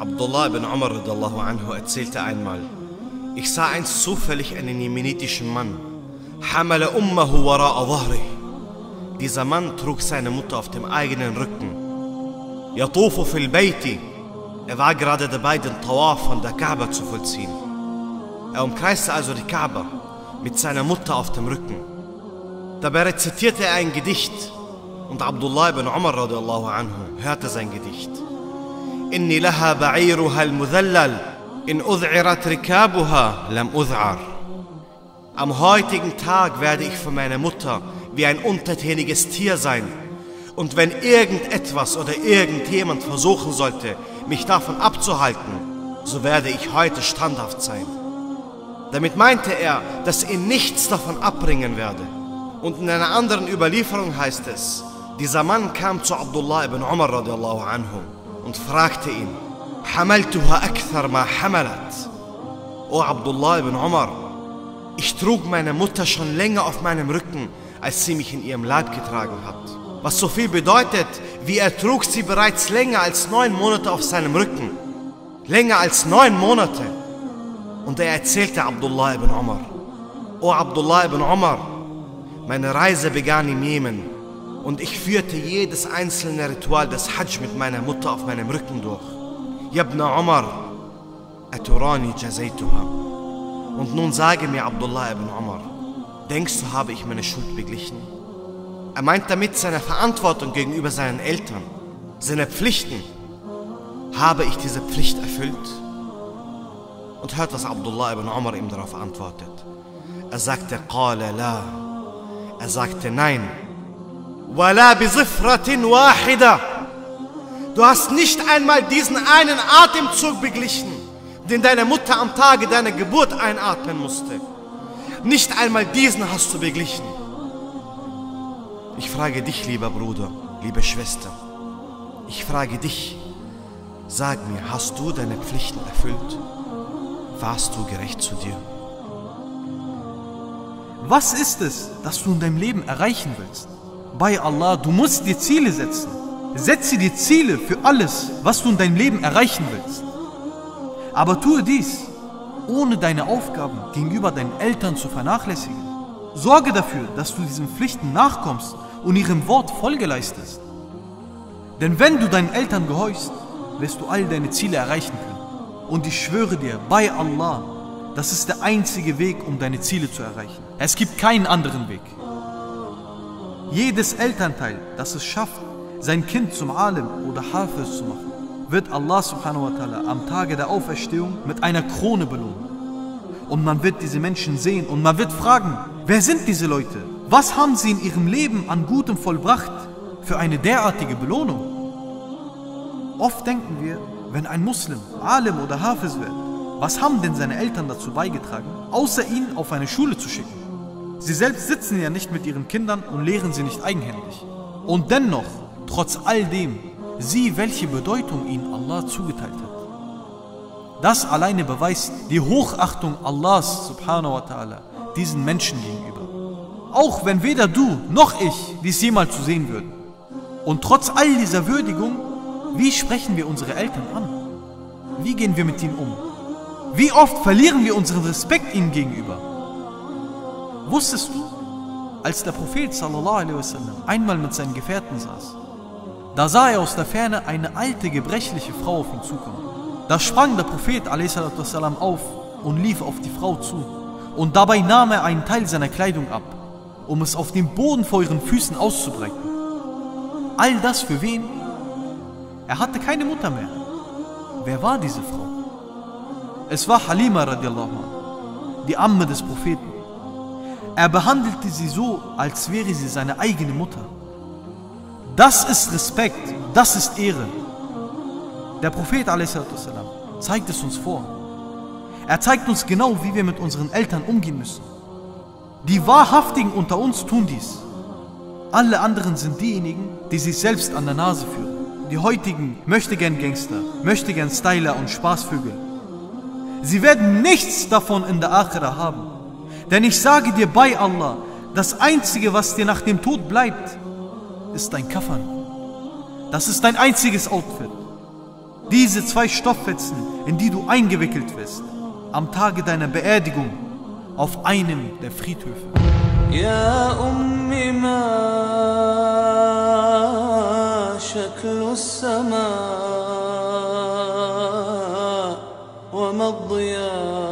Abdullah ibn Umar anhu erzählte einmal, ich sah einst zufällig einen jemenitischen Mann, Hamala ummahu wara'a dhahri. Dieser Mann trug seine Mutter auf dem eigenen Rücken. Yatufu fil bayti. Er war gerade dabei, den Tawaf von der Kaaba zu vollziehen. Er umkreiste also die Kaaba mit seiner Mutter auf dem Rücken. Dabei rezitierte er ein Gedicht und Abdullah ibn Umar anhu hörte sein Gedicht. إني لها بعيرها المذلل إن أذعرت ركابها لم أذعر Am heutigen Tag werde ich für meine Mutter wie ein untertäniges Tier sein. Und wenn irgendetwas oder irgendjemand versuchen sollte, mich davon abzuhalten, so werde ich heute standhaft sein. Damit meinte er, dass ihn nichts davon abbringen werde. Und in einer anderen Überlieferung heißt es, dieser Mann kam zu Abdullah ibn Umar radiallahu anhu und fragte ihn, Hamaltuha akthar ma hamalat. O Abdullah ibn Umar, ich trug meine Mutter schon länger auf meinem Rücken, als sie mich in ihrem Leib getragen hat. Was so viel bedeutet, wie er trug sie bereits länger als neun Monate auf seinem Rücken. Länger als neun Monate. Und er erzählte Abdullah ibn Umar, O Abdullah ibn Umar, meine Reise begann im Jemen und ich führte jedes einzelne Ritual des Hajj mit meiner Mutter auf meinem Rücken durch. Yabna Umar, aturani jazaytuha. Und nun sage mir Abdullah ibn Umar, denkst du, habe ich meine Schuld beglichen? Er meint damit seine Verantwortung gegenüber seinen Eltern, seine Pflichten. Habe ich diese Pflicht erfüllt? Und hört, was Abdullah ibn Umar ihm darauf antwortet. Er sagte, Qala la. Er sagte, nein. Du hast nicht einmal diesen einen Atemzug beglichen, den deine Mutter am Tage deiner Geburt einatmen musste. Nicht einmal diesen hast du beglichen. Ich frage dich, lieber Bruder, liebe Schwester. Ich frage dich, sag mir, hast du deine Pflichten erfüllt? Warst du gerecht zu dir? Was ist es, das du in deinem Leben erreichen willst? Bei Allah, du musst dir Ziele setzen. Setze dir Ziele für alles, was du in deinem Leben erreichen willst. Aber tue dies, ohne deine Aufgaben gegenüber deinen Eltern zu vernachlässigen. Sorge dafür, dass du diesen Pflichten nachkommst und ihrem Wort Folge leistest. Denn wenn du deinen Eltern gehorchst, wirst du all deine Ziele erreichen können. Und ich schwöre dir, bei Allah, das ist der einzige Weg, um deine Ziele zu erreichen. Es gibt keinen anderen Weg. Jedes Elternteil, das es schafft, sein Kind zum Alim oder Hafiz zu machen, wird Allah subhanahu wa ta'ala am Tage der Auferstehung mit einer Krone belohnen. Und man wird diese Menschen sehen und man wird fragen, wer sind diese Leute? Was haben sie in ihrem Leben an Gutem vollbracht für eine derartige Belohnung? Oft denken wir, wenn ein Muslim, Alim oder Hafiz wird, was haben denn seine Eltern dazu beigetragen, außer ihn auf eine Schule zu schicken? Sie selbst sitzen ja nicht mit ihren Kindern und lehren sie nicht eigenhändig. Und dennoch, trotz all dem, sieh, welche Bedeutung ihnen Allah zugeteilt hat. Das alleine beweist die Hochachtung Allahs subhanahu wa ta'ala diesen Menschen gegenüber. Auch wenn weder du noch ich dies jemals zu sehen würden. Und trotz all dieser Würdigung, wie sprechen wir unsere Eltern an? Wie gehen wir mit ihnen um? Wie oft verlieren wir unseren Respekt ihnen gegenüber? Wusstest du, als der Prophet sallallahu einmal mit seinen Gefährten saß, da sah er aus der Ferne eine alte, gebrechliche Frau auf ihn zukommen. Da sprang der Prophet wassalam, auf und lief auf die Frau zu. Und dabei nahm er einen Teil seiner Kleidung ab, um es auf dem Boden vor ihren Füßen auszubreiten. All das für wen? Er hatte keine Mutter mehr. Wer war diese Frau? Es war Halima die Amme des Propheten. Er behandelte sie so, als wäre sie seine eigene Mutter. Das ist Respekt, das ist Ehre. Der Prophet zeigt es uns vor. Er zeigt uns genau, wie wir mit unseren Eltern umgehen müssen. Die Wahrhaftigen unter uns tun dies. Alle anderen sind diejenigen, die sich selbst an der Nase führen. Die heutigen möchtegern Gangster, möchtegern Styler und Spaßvögel. Sie werden nichts davon in der Akhira haben. Denn ich sage dir bei Allah, das Einzige, was dir nach dem Tod bleibt, ist dein Kafan. Das ist dein einziges Outfit. diese zwei Stofffetzen, in die du eingewickelt wirst, am Tage deiner Beerdigung auf einem der Friedhöfe. يا أم ما شكل السماء وما الضياء